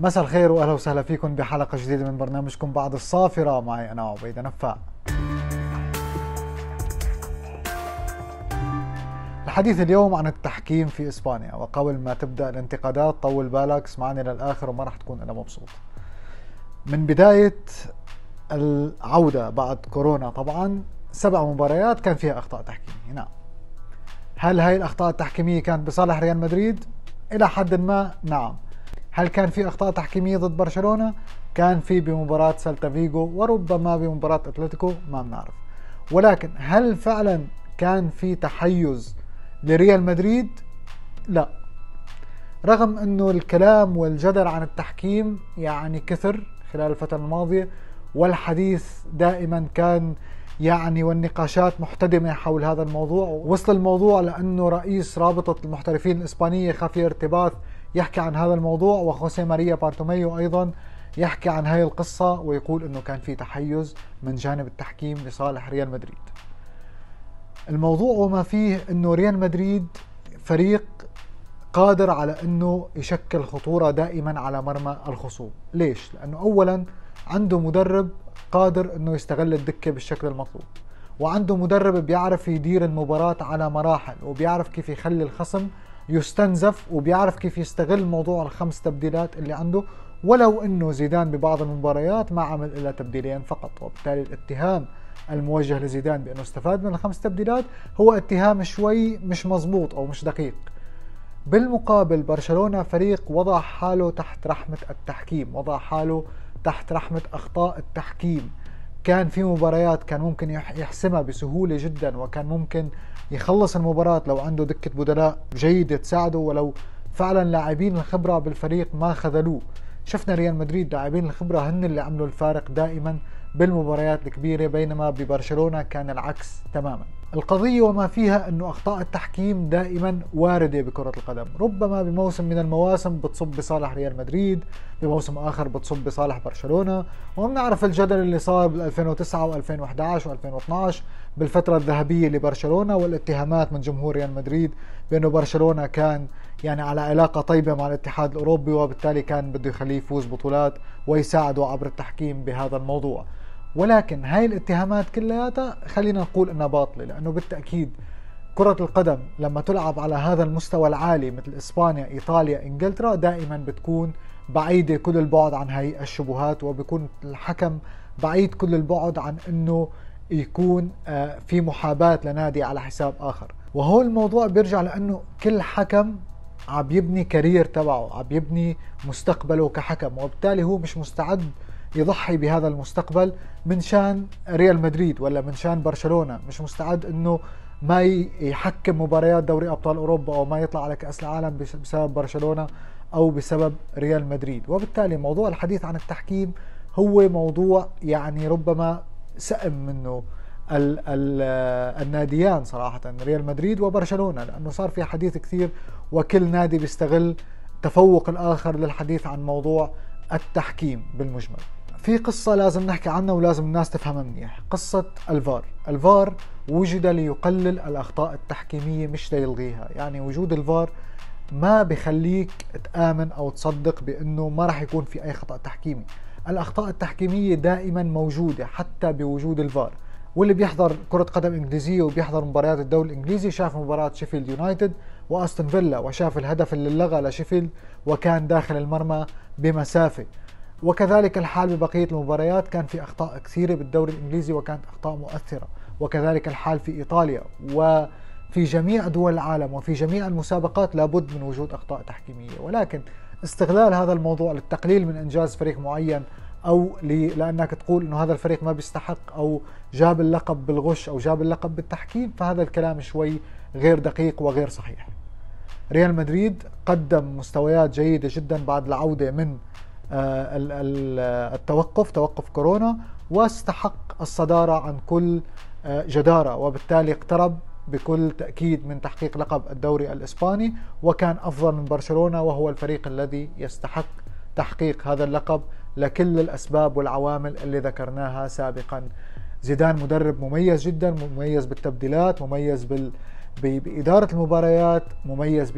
مساء الخير وأهلا وسهلا فيكم بحلقة جديدة من برنامجكم بعد الصافرة معي أنا عبيده نفاع. الحديث اليوم عن التحكيم في إسبانيا وقبل ما تبدأ الانتقادات طول بالك اسمعني للآخر وما راح تكون أنا مبسوط. من بداية العودة بعد كورونا طبعا سبع مباريات كان فيها أخطاء تحكيمية نعم. هل هاي الأخطاء التحكيمية كانت بصالح ريال مدريد؟ إلى حد ما نعم. هل كان في أخطاء تحكيمية ضد برشلونة؟ كان في بمباراة سالتا فيجو وربما بمباراة أتلتيكو ما بنعرف. ولكن هل فعلا كان في تحيز لريال مدريد؟ لا. رغم إنه الكلام والجدل عن التحكيم يعني كثر خلال الفترة الماضية والحديث دائما كان يعني والنقاشات محتدمة حول هذا الموضوع وصل الموضوع لأنه رئيس رابطة المحترفين الإسبانية خافي ارتباط يحكي عن هذا الموضوع وخوسيه ماريا بارتوميو أيضا يحكي عن هاي القصة ويقول أنه كان في تحيز من جانب التحكيم لصالح ريال مدريد الموضوع وما فيه أنه ريال مدريد فريق قادر على أنه يشكل خطورة دائما على مرمى الخصوم ليش؟ لأنه أولا عنده مدرب قادر أنه يستغل الدكة بالشكل المطلوب وعنده مدرب بيعرف يدير المباراة على مراحل وبيعرف كيف يخلي الخصم يستنزف وبيعرف كيف يستغل موضوع الخمس تبديلات اللي عنده ولو إنه زيدان ببعض المباريات ما عمل إلا تبديلين فقط. وبالتالي الاتهام الموجه لزيدان بأنه استفاد من الخمس تبديلات هو اتهام شوي مش مزبوط أو مش دقيق. بالمقابل برشلونة فريق وضع حاله تحت رحمة التحكيم وضع حاله تحت رحمة أخطاء التحكيم. كان في مباريات كان ممكن يحسمها بسهولة جدا وكان ممكن يخلص المباراة لو عنده دكة بدلاء جيدة تساعده ولو فعلا لاعبين الخبرة بالفريق ما خذلوه. شفنا ريال مدريد لاعبين الخبرة هن اللي عملوا الفارق دائما. بالمباريات الكبيرة بينما ببرشلونة كان العكس تماما. القضية وما فيها أنه أخطاء التحكيم دائما واردة بكرة القدم. ربما بموسم من المواسم بتصب بصالح ريال مدريد بموسم آخر بتصب بصالح برشلونة. وما بنعرف الجدل اللي صار بال 2009 و2011 و2012 بالفترة الذهبية لبرشلونة والاتهامات من جمهور ريال مدريد بأنه برشلونة كان يعني على علاقة طيبة مع الاتحاد الأوروبي وبالتالي كان بده يخليه يفوز بطولات ويساعده عبر التحكيم بهذا الموضوع. ولكن هاي الاتهامات كلياتها خلينا نقول إنها باطلة لأنه بالتأكيد كرة القدم لما تلعب على هذا المستوى العالي مثل إسبانيا، إيطاليا، إنجلترا دائما بتكون بعيدة كل البعد عن هاي الشبهات وبكون الحكم بعيد كل البعد عن إنه يكون آه، في محاباة لنادي على حساب آخر، وهو الموضوع بيرجع لأنه كل حكم عم يبني كارير تبعه، عم يبني مستقبله كحكم وبالتالي هو مش مستعد يضحي بهذا المستقبل من شان ريال مدريد ولا من شان برشلونة. مش مستعد إنه ما يحكم مباريات دوري أبطال أوروبا أو ما يطلع على كأس العالم بسبب برشلونة أو بسبب ريال مدريد. وبالتالي موضوع الحديث عن التحكيم هو موضوع يعني ربما سئم منه ال ال الناديان صراحة ريال مدريد وبرشلونة لأنه صار في حديث كثير وكل نادي بيستغل تفوق الآخر للحديث عن موضوع التحكيم بالمجمل. في قصة لازم نحكي عنها ولازم الناس تفهمها منيح. قصة الفار. الفار وجد ليقلل الأخطاء التحكيمية مش ليلغيها. يعني وجود الفار ما بخليك تآمن أو تصدق بأنه ما راح يكون في أي خطأ تحكيمي. الأخطاء التحكيمية دائما موجودة حتى بوجود الفار. واللي بيحضر كرة قدم إنجليزية وبيحضر مباريات الدوري الإنجليزي شاف مباراة شيفيلد يونايتد وأستون فيلا وشاف الهدف اللي لغى لشيفيلد وكان داخل المرمى بمسافة. وكذلك الحال ببقية المباريات كان في أخطاء كثيرة بالدوري الإنجليزي وكانت أخطاء مؤثرة وكذلك الحال في إيطاليا وفي جميع دول العالم وفي جميع المسابقات لابد من وجود أخطاء تحكيمية ولكن استغلال هذا الموضوع للتقليل من إنجاز فريق معين أو لأنك تقول إنه هذا الفريق ما بيستحق أو جاب اللقب بالغش أو جاب اللقب بالتحكيم فهذا الكلام شوي غير دقيق وغير صحيح. ريال مدريد قدم مستويات جيدة جدا بعد العودة من التوقف توقف كورونا واستحق الصدارة عن كل آه، جدارة. وبالتالي اقترب بكل تأكيد من تحقيق لقب الدوري الإسباني وكان أفضل من برشلونة وهو الفريق الذي يستحق تحقيق هذا اللقب لكل الأسباب والعوامل اللي ذكرناها سابقا. زيدان مدرب مميز جدا مميز بالتبديلات مميز بال بإدارة المباريات مميز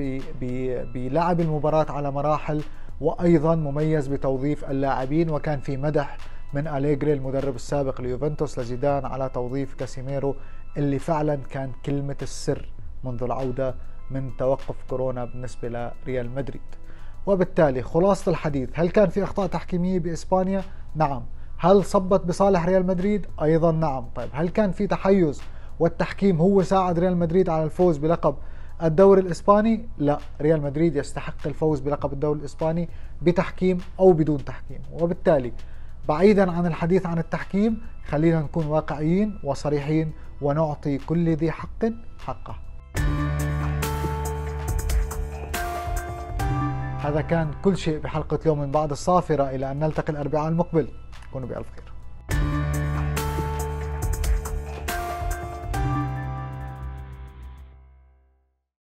بلعب المباراة على مراحل وأيضا مميز بتوظيف اللاعبين وكان في مدح من أليجري المدرب السابق ليوفنتوس لزيدان على توظيف كاسيميرو اللي فعلا كان كلمة السر منذ العودة من توقف كورونا بالنسبة لريال مدريد وبالتالي خلاصة الحديث هل كان في أخطاء تحكيمية بإسبانيا؟ نعم هل صبت بصالح ريال مدريد؟ أيضا نعم طيب هل كان في تحيز والتحكيم هو ساعد ريال مدريد على الفوز بلقب الدوري الإسباني؟ لا. ريال مدريد يستحق الفوز بلقب الدوري الإسباني بتحكيم أو بدون تحكيم. وبالتالي بعيدا عن الحديث عن التحكيم خلينا نكون واقعيين وصريحين ونعطي كل ذي حق حقه. هذا كان كل شيء بحلقة اليوم من بعد الصافرة. إلى أن نلتقي الأربعاء المقبل. كونوا بألف خير.